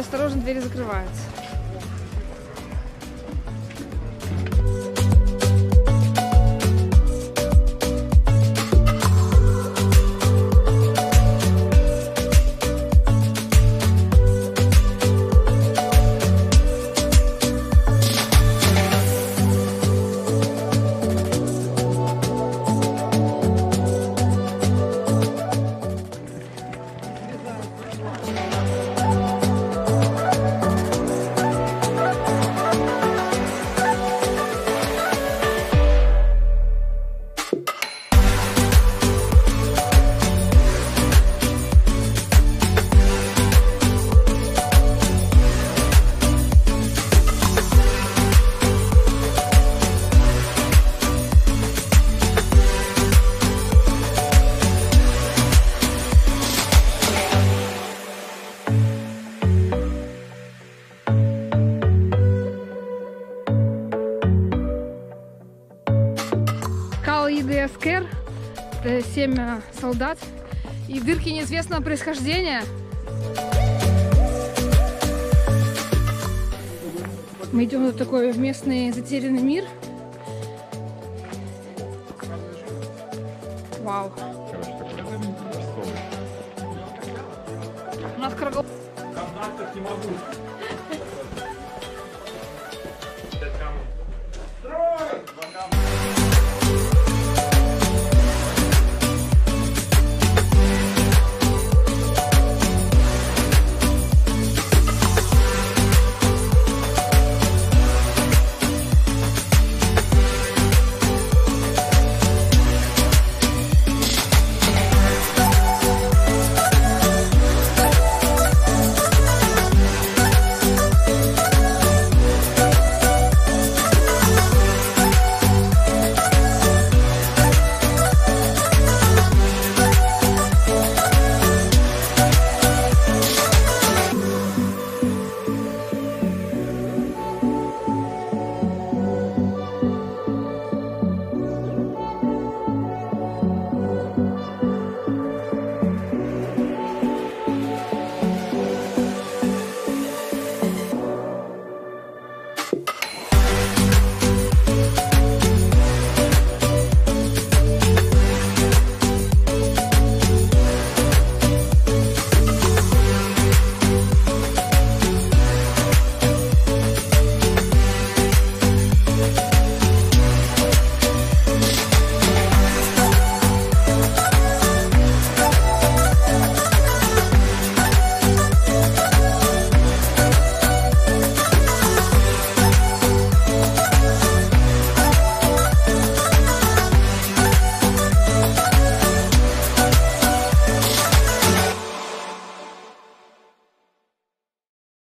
осторожно, двери закрываются. ЕГС КЭР, 7 солдат, и дырки неизвестного происхождения. Мы идем в такой местный затерянный мир. Вау. У нас крагол. не могу. Строй!